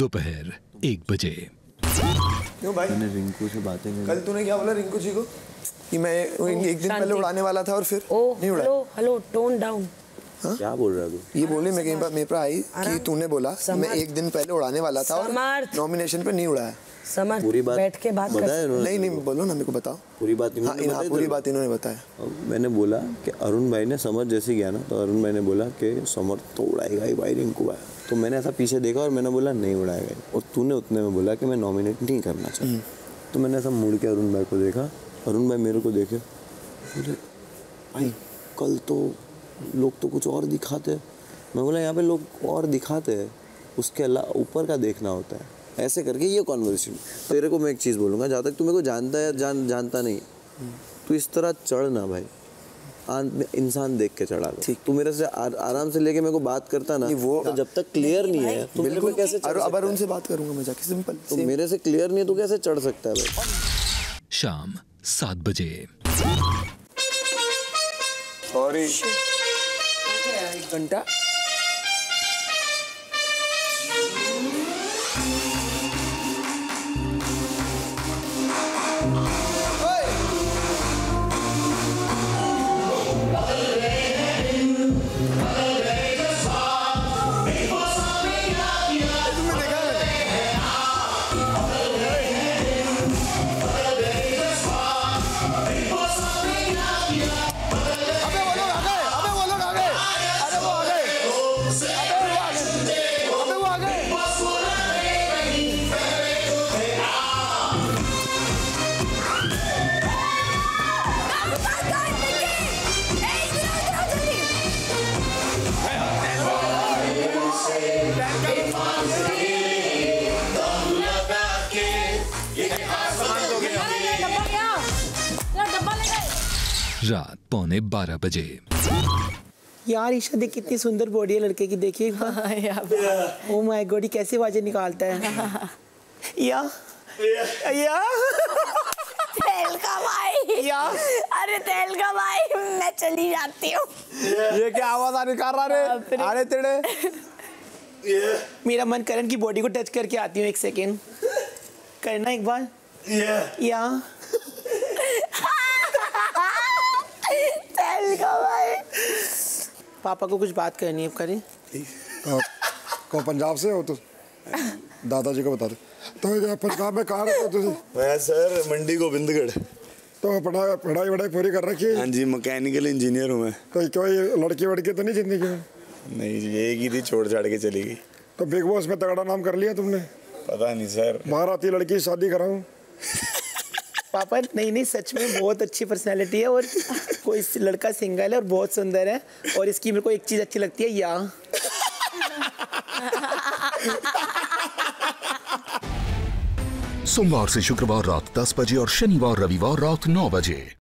दोपहर एक बजे। क्यों भाई? मैंने रिंकू से बातें नहीं कल तूने क्या बोला रिंकू जी को? कि मैं एक दिन पहले उड़ाने वाला था और फिर ओ नहीं उड़ा हेलो हेलो टोन डाउन क्या बोल रहा है तू? ये बोली मैं कहीं पर मेरे पर आई कि तूने बोला मैं एक दिन पहले उड़ाने वाला था और नॉमिनेशन पे नहीं उड़ाया समझ पूरी बात बैठ के बात बताया कर नहीं नहीं बोलो ना मेरे को बताओ। पूरी बात हाँ इन्होंने हाँ पूरी बात इन्होंने बताया। मैंने बोला कि अरुण भाई ने समर जैसे गया ना तो अरुण भाई ने बोला कि समर तो उड़ाएगा ही भाई रिंकू भाई। तो मैंने ऐसा पीछे देखा और मैंने बोला नहीं उड़ाएगा ही। और तूने उतने में बोला कि मैं नॉमिनेट नहीं करना चाहता। तो मैंने ऐसा मुड़ के अरुण भाई को देखा। अरुण भाई मेरे को देखे। बोले भाई कल तो लोग तो कुछ और दिखाते हैं। मैं बोला यहाँ पे लोग और दिखाते हैं उसके अलावा ऊपर का देखना होता है। ऐसे करके ये कॉन्वर्सेशन तेरे को मैं एक चीज़ बोलूँगा जहाँ तक तू मेरे को जानता है जान जानता नहीं तू इस तरह चढ़ ना भाई। इंसान देख के चढ़ा ठीक। तू मेरे से आ, आराम से लेके मेरे को बात करता ना वो- तो जब तक क्लियर नहीं है तो मेरे पे कैसे चढ़ और अब है? बात करूँगा मैं जाके सिंपल तो मेरे से क्लियर नहीं है तो कैसे चढ़ सकता है भाई? शाम सात बजे। सॉरी एक घंटा। रात पौने बारह बजे। यार ईशा देख कितनी सुंदर बॉडी है लड़के की देखिए ओ माय गॉड ये। कैसे आवाज़ें निकालता है? या। या। तेल का भाई। या। अरे तेल का भाई मैं चली जाती हूँ। ये क्या आवाज़ आ निकाल रहा रे? अरे तेरे। मेरा मन करण की बॉडी को टच करके आती हूँ एक सेकेंड करना एक बार। या। तेल का भाई पापा को कुछ बात करनी है करें। कहाँ- कहाँ पंजाब से हो तो? दादाजी को बता दो। तो ये पंजाब में कहाँ रहते हो तुझे? मैं सर मंडी गोविंदगढ़। तो पढ़ाई पढ़ाई वढ़ाई पूरी कर रखी है? हाँ है जी मैकेनिकल इंजीनियर हूँ मैं। तो कोई लड़की वड़की तो नहीं ज़िंदगी में? नहीं जी एक ही थी छोड़ छाड़ के चली गई। तो बिग बॉस में तगड़ा नाम कर लिया तुमने? पता नहीं सर। बाहर आती लड़की शादी कराऊं? पापा, नहीं नहीं, सच में बहुत अच्छी पर्सनैलिटी है और कोई लड़का सिंगल है और बहुत सुंदर है और इसकी मेरे को एक चीज़ अच्छी लगती है, या। सोमवार से शुक्रवार रात 10 बजे और शनिवार, रविवार रात 9 बजे।